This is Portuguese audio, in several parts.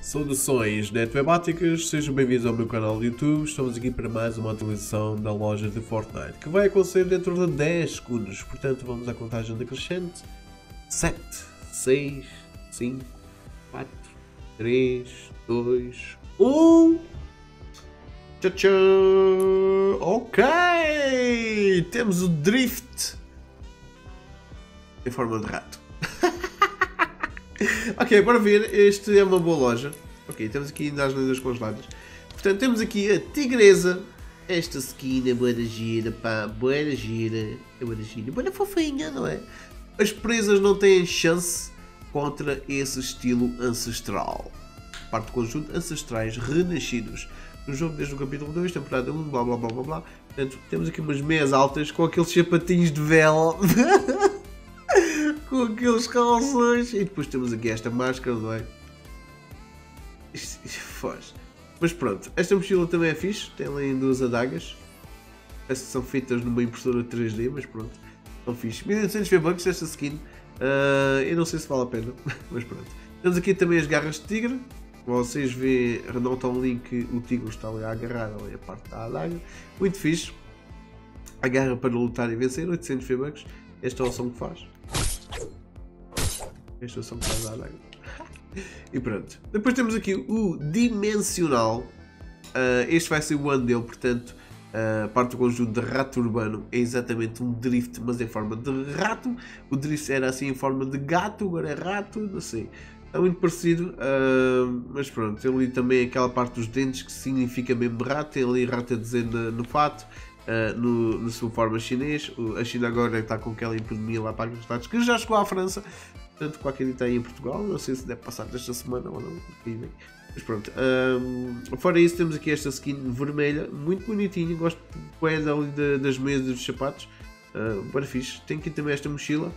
Saudações netwebáticas, sejam bem-vindos ao meu canal do YouTube. Estamos aqui para mais uma atualização da loja de Fortnite que vai acontecer dentro de 10 segundos. Portanto, vamos à contagem decrescente: 7, 6, 5, 4, 3, 2, 1. Tchau, tchau. Ok! Temos o Drift em forma de rato. ok, bora ver. Este é uma boa loja. Ok, temos aqui ainda as lendas congeladas. Portanto, temos aqui a tigresa. Esta skin é boa da gira, pá. Boa da gira. É boa da gira. Boa da fofinha, não é? As presas não têm chance contra esse estilo ancestral. Parte do conjunto Ancestrais Renascidos. No jogo desde o capítulo 2, temporada 1, blá blá blá blá blá. Portanto, temos aqui umas meias altas com aqueles sapatinhos de vela. com aqueles calções. E depois temos aqui esta máscara, não é? Isto, isto faz. Mas pronto, esta mochila também é fixe. Tem ali duas adagas. Essas são feitas numa impressora 3D, mas pronto. São fixe. 1200 V-Bucks esta skin. Uh, eu não sei se vale a pena, mas pronto. Temos aqui também as garras de tigre. Vocês veem, não estão link, o tigre está ali agarrado ali a parte da adaga. Muito fixe. A garra para lutar e vencer, 800 V-Bucks. Esta é o som que faz. É faz a adaga. e pronto. Depois temos aqui o Dimensional. Uh, este vai ser o ano dele, portanto, a uh, parte do conjunto de rato urbano é exatamente um drift, mas em forma de rato. O drift era assim em forma de gato, agora é rato, não sei. É muito parecido, uh, mas pronto, tem ali também aquela parte dos dentes que significa mesmo rato, tem ali rato a dizer no, no fato, uh, no, sua forma chinês. A China agora está com aquela epidemia lá para os Estados que já chegou à França, portanto, qualquer dia está em Portugal. Não sei se deve passar desta semana ou não, mas pronto, uh, fora isso, temos aqui esta skin vermelha, muito bonitinha. Gosto bem ali de, das meias dos sapatos, uh, para fixe. Tem aqui também esta mochila,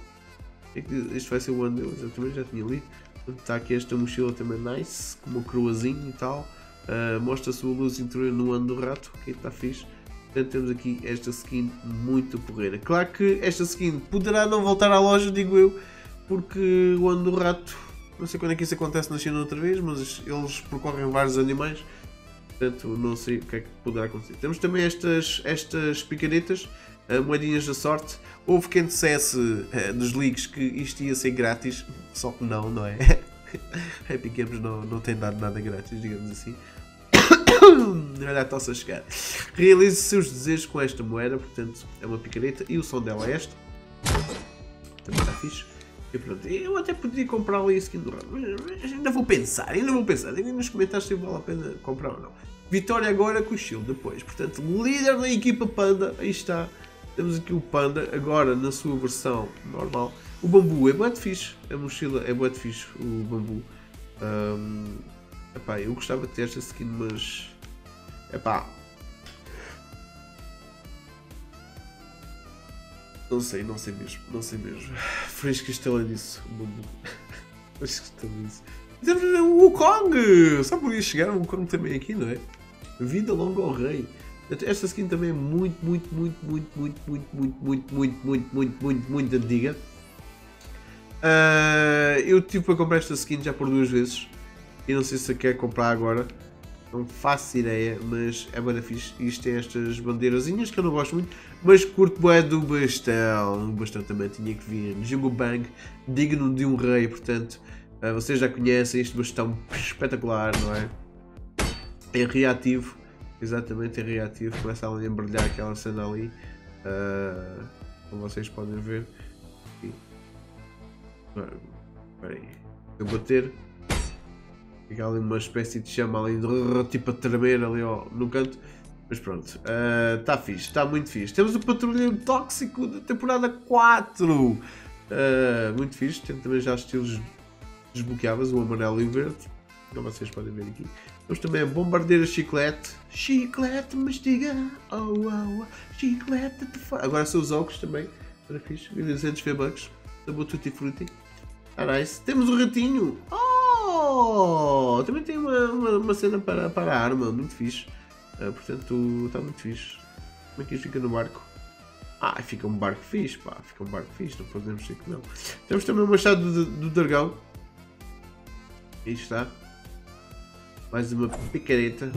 este vai ser o ano eu também já tinha lido. Está aqui esta mochila também nice, com uma coroazinha e tal. Uh, mostra a sua luz interior no ano do rato, que está fixe. Portanto, temos aqui esta skin muito porreira. Claro que esta skin poderá não voltar à loja, digo eu, porque o ano do rato, não sei quando é que isso acontece na China outra vez, mas eles percorrem vários animais. Portanto, não sei o que é que poderá acontecer. Temos também estas, estas picaretas, uh, moedinhas da sorte. Houve quem dissesse uh, dos leaks que isto ia ser grátis, só que não, não é? Happy Games não, não tem dado nada grátis, digamos assim. Olha a tosse a chegar. Realize seus desejos com esta moeda, portanto é uma picareta e o som dela é este. Também está fixe. E pronto, eu até poderia comprar ali a skin do Rato, mas ainda vou pensar, ainda vou pensar. Digam nos comentários se vale a pena comprar ou não. Vitória agora com o Shield depois. Portanto, líder da equipa Panda, aí está. Temos aqui o Panda, agora na sua versão normal. O bambu é muito fixe, a mochila é muito fixe, o bambu. Um, epá, eu gostava de ter esta skin, mas. Epá. Não sei, não sei mesmo, não sei mesmo. Fresca estrela disso, o disso. Temos o Kong! Só podia chegar o Kong também aqui, não é? Vida longa ao rei. Esta skin também é muito, muito, muito, muito, muito, muito, muito, muito, muito, muito, muito, muito, muito antiga. Uh, eu tive para comprar esta skin já por duas vezes. E não sei se a quer comprar agora. Não faço ideia, mas é bem fixe. Isto tem estas bandeirazinhas que eu não gosto muito, mas curto bem do bastão. O bastão também tinha que vir. Jungle Bang, digno de um rei, portanto, uh, vocês já conhecem este bastão espetacular, não é? É reativo exatamente em reativo, começa a embrulhar aquela cena ali, uh, como vocês podem ver. Espera aí, eu bater, fica ali uma espécie de chama ali, tipo a tremer ali ó, no canto. Mas pronto, está uh, fixe, está muito fixe. Temos o Patrulheiro Tóxico da temporada 4. Uh, ah, muito fixe, tem também já estilos desbloqueáveis, o amarelo e o verde. Como vocês podem ver aqui. Temos também a bombardeira chiclete. Chiclete mastiga. Oh, oh, oh. Chiclete de fora. Agora são os óculos também. Para fixe. 1200 V-Bucks. Sabor Tutti Frutti. Ah, nice. Temos o ratinho. Oh! Também tem uma, uma, uma cena para, para a arma. Muito fixe. Uh, portanto, está muito fixe. Como é que isto fica no barco? Ah, fica um barco fixe, pá. Fica um barco fixe. Não podemos dizer que não. Temos também o machado do, do dragão. Aí está. Mais uma picareta.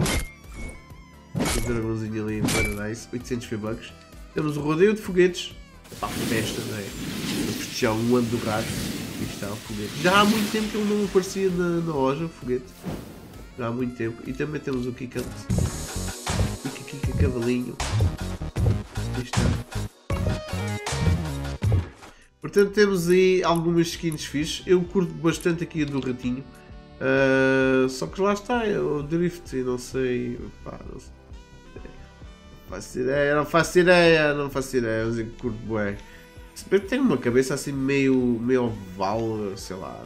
O dragãozinho ali em Paradise. 800 V-Bucks. Temos o rodeio de foguetes. Pá, festa, não é? Para festejar um ano do rato. Está o foguete. Já há muito tempo que ele não aparecia na, na loja, o foguete. Já há muito tempo. E também temos o Kika. O Kika Cavalinho. Aqui está. Portanto, temos aí algumas skins fixes. Eu curto bastante aqui a do ratinho. Uh, só que lá está, é o drift não sei. Pá, não sei. Não faço ideia, não faço ideia, não faço ideia, eu curto bué. Tem uma cabeça assim meio, meio oval, sei lá.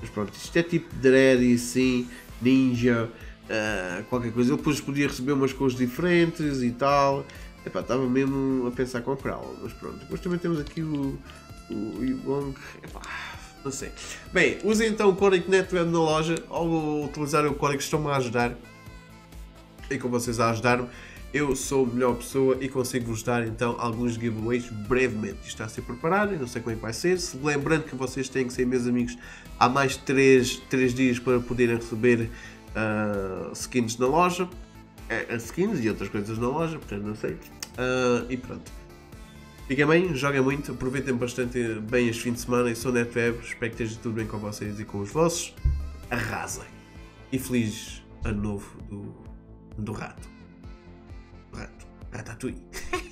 Mas pronto, isto é tipo dread assim, ninja, uh, qualquer coisa. Eu depois podia receber umas cores diferentes e tal. Epá, estava mesmo a pensar comprá-lo, mas pronto. Depois também temos aqui o, o. Epá, não sei. Bem, usem então o código NetWeb na loja. Ao utilizar o código estão-me a ajudar. E com vocês a ajudar-me, eu sou a melhor pessoa e consigo vos dar então alguns giveaways brevemente. Isto está a ser preparado, não sei como é que vai ser. Se lembrando que vocês têm que ser meus amigos há mais de 3, 3 dias para poderem receber uh, skins na loja. É, skins e outras coisas na loja, portanto não sei. Uh, e pronto. Fiquem bem, joguem muito, aproveitem bastante bem este fim de semana. Eu sou NetWeb, espero que esteja tudo bem com vocês e com os vossos. Arrasem! E feliz ano novo do, do rato. Rato. Ratatouille.